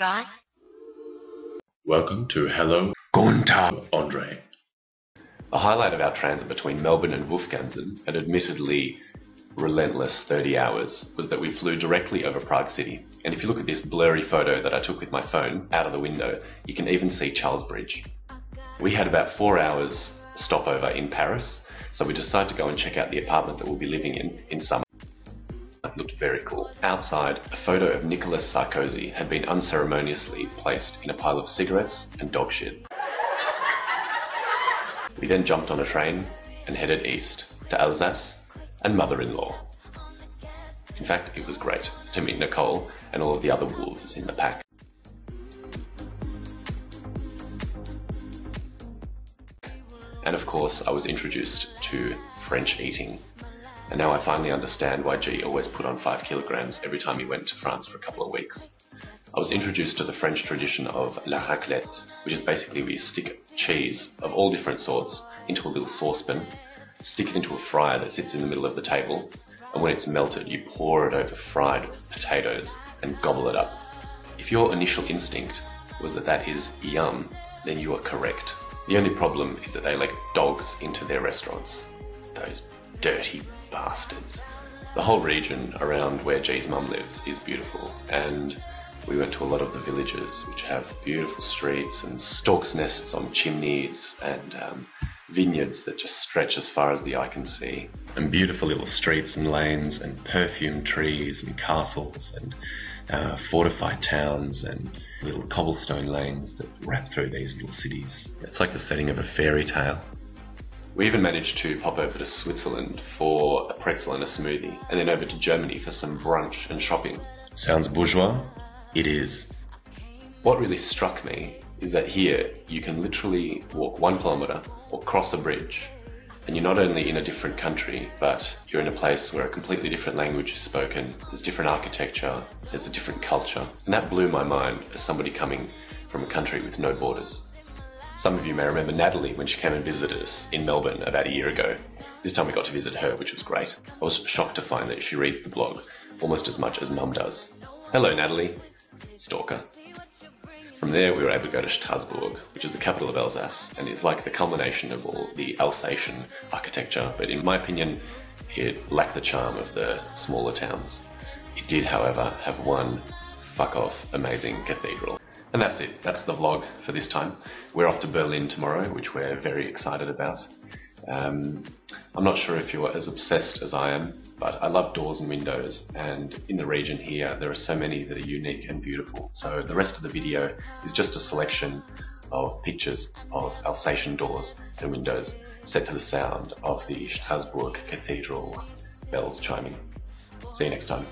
God? Welcome to Hello Gunta Ondrej. The highlight of our transit between Melbourne and Wolfgantzen, an admittedly relentless 30 hours, was that we flew directly over Prague City. And if you look at this blurry photo that I took with my phone out of the window, you can even see Charles Bridge. We had about four hours stopover in Paris, so we decided to go and check out the apartment that we'll be living in in summer. Looked very cool. Outside, a photo of Nicolas Sarkozy had been unceremoniously placed in a pile of cigarettes and dog shit. We then jumped on a train and headed east to Alsace and mother-in-law. In fact, it was great to meet Nicole and all of the other wolves in the pack. And of course, I was introduced to French eating. And now I finally understand why G always put on five kilograms every time he went to France for a couple of weeks. I was introduced to the French tradition of la raclette, which is basically where you stick cheese of all different sorts into a little saucepan, stick it into a fryer that sits in the middle of the table, and when it's melted, you pour it over fried potatoes and gobble it up. If your initial instinct was that that is yum, then you are correct. The only problem is that they let dogs into their restaurants. Those dirty bastards. The whole region around where G's mum lives is beautiful, and we went to a lot of the villages which have beautiful streets and storks' nests on chimneys and um, vineyards that just stretch as far as the eye can see. And beautiful little streets and lanes and perfumed trees and castles and uh, fortified towns and little cobblestone lanes that wrap through these little cities. It's like the setting of a fairy tale. We even managed to pop over to Switzerland for a pretzel and a smoothie, and then over to Germany for some brunch and shopping. Sounds bourgeois? It is. What really struck me is that here you can literally walk one kilometre or cross a bridge, and you're not only in a different country, but you're in a place where a completely different language is spoken, there's different architecture, there's a different culture, and that blew my mind as somebody coming from a country with no borders. Some of you may remember Natalie when she came and visited us in Melbourne about a year ago. This time we got to visit her, which was great. I was shocked to find that she reads the blog almost as much as Mum does. Hello, Natalie. Stalker. From there, we were able to go to Strasbourg, which is the capital of Alsace, and it's like the culmination of all the Alsatian architecture, but in my opinion, it lacked the charm of the smaller towns. It did, however, have one fuck off amazing cathedral. And that's it. That's the vlog for this time. We're off to Berlin tomorrow, which we're very excited about. Um, I'm not sure if you're as obsessed as I am, but I love doors and windows, and in the region here, there are so many that are unique and beautiful. So the rest of the video is just a selection of pictures of Alsatian doors and windows set to the sound of the Strasbourg Cathedral bells chiming. See you next time.